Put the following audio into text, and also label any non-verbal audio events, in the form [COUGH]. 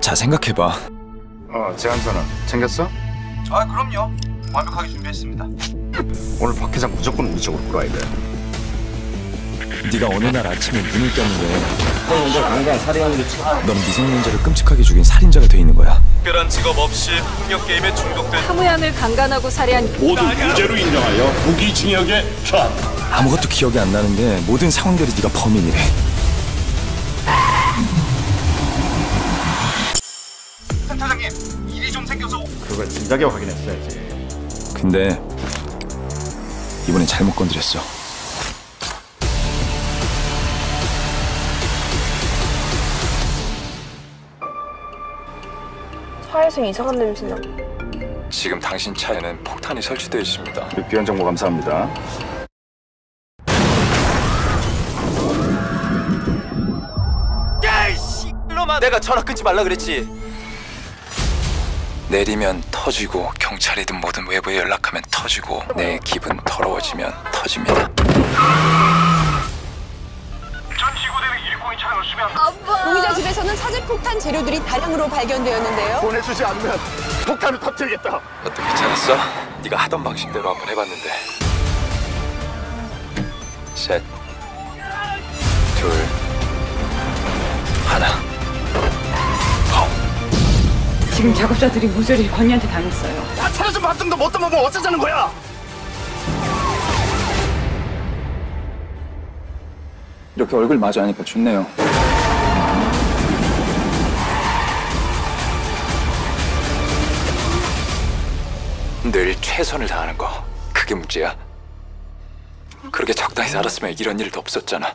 자 생각해봐. 어, 제안서는 챙겼어? 아 그럼요. 완벽하게 준비했습니다. [LAUGHS] 오늘 박 회장 무조건 우리 쪽으로 끌어야 돼. 네가 어느 날 아침에 눈을 떴는데 넌 미성년자를 끔찍하게 죽인 살인자가 돼 있는 거야. 특별한 직업 없이 폭력 게임에 중독된 사무양을 강간하고 살해한 모두 무죄로 인정하여 무기징역에 처한. 아무것도 기억이 안 나는데 모든 상황들이 네가 범인이래 센터장님 일이 좀 생겨서 그걸 진작에 확인했어야지. 근데 이번엔 잘못 건드렸어 차에서 이상한 냄새 나. 지금 당신 차에는 폭탄이 설치되어 있습니다 귀한 정보 감사합니다. 내가 전화 끊지 말라 그랬지 내리면 터지고 경찰이든 뭐든 외부에 연락하면 터지고 내 기분 더러워지면 터집니다 용의자 집에서는 사제폭탄 재료들이 다량으로 발견되었는데요. 보내주지 않으면 폭탄을 터뜨리겠다. 어때 괜찮았어? 네가 하던 방식대로 한번 해봤는데 셋, 지금 작업자들이 모조리 건이한테 당했어요. 다 차려준 밥정도 못 떠먹으면 어쩌자는 거야? 이렇게 얼굴 마주하니까 좋네요 늘 최선을 다하는 거 그게 문제야 그렇게 적당히 살았으면 이런 일도 없었잖아